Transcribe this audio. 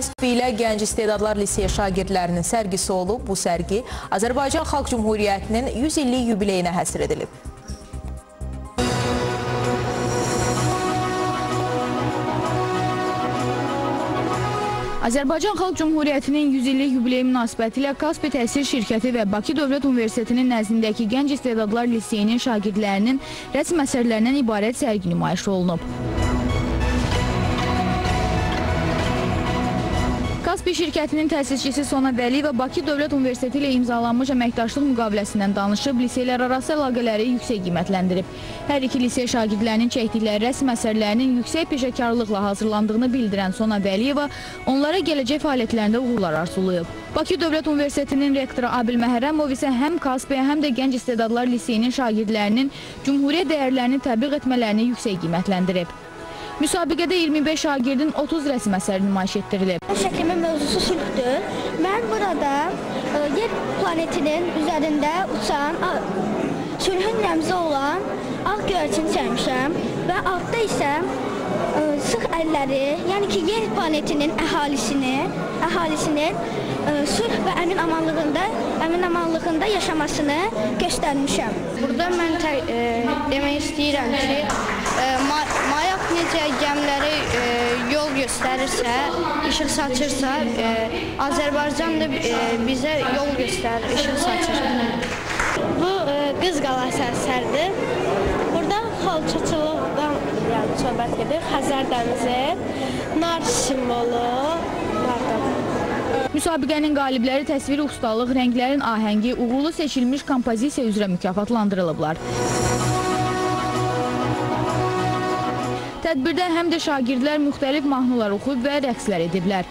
Kaspi ilə Gənc İstedadlar Liseyi şagirdlərinin sərgisi olub. Bu sərgi Azərbaycan Xalq Cümhuriyyətinin 100 illik yubileyinə həsr edilib. Azərbaycan Xalq Cümhuriyyətinin 100 illik yubileyi münasibəti ilə Kaspi Təhsil Şirkəti və Bakı Dövlət Universitetinin nəzdindəki Gənc İstedadlar Liseyinin şagirdlərinin rəsm əsərlərindən ibarət sərgi nümayiş olunub. Kaspi şirkətinin təsisçisi Sona Vəliyeva Bakı Dövlət Universiteti ilə imzalanmış əməkdaşlıq müqaviləsindən danışıb, liseylər arası əlaqələri yüksək qiymətləndirib. Hər iki lisey şagirdlərinin çəkdikləri rəsm əsərlərinin yüksək peşəkarlıqla hazırlandığını bildirən Sona Vəliyeva onlara gələcək fəaliyyətlərində uğurlar arzulayıb. Bakı Dövlət Universitetinin rektoru Abil Məhərrəmov isə həm Kaspi, həm də Gənc İstedadlar Liseyinin şagirdlərinin cümhuriyyət dəyərlərini təbliğ etmələrini yüksək qiymətləndirib. Müsabiqədə 25 şagirdin 30 rəsm əsəri nümayiş etdirilib. Şəklimin mövzusu sülhdür. Mən burada ə, yer planetinin üzərində uçan, ə, sülhün rəmzi olan ağ göyərçini çəkmişəm və altda isə ə, sıx əlləri, yəni ki, yer planetinin əhalisini, əhalisinin ə, sülh və əmin amanlığında, əmin amanlığında yaşamasını göstərmişəm. Burada mən tə, e, demək istəyirəm ki, e, mayak necə gəmiləri e, yol göstərirsə, işıq saçırsa, e, Azərbaycan da e, bizə yol göstərir, işıq saçır. Bu e, Qız qalası əsərdir. Burada xalçaçılıqdan yəni söhbət gedir. Xəzər dənizi, nar simvolu. Müsabiqənin qalibləri təsviri ustalıq, rənglərin ahəngi, uğurlu seçilmiş kompozisiya üzrə mükafatlandırılıblar. Tədbirdə həm də şagirdlər müxtəlif mahnılar oxuyub və rəqslər ediblər.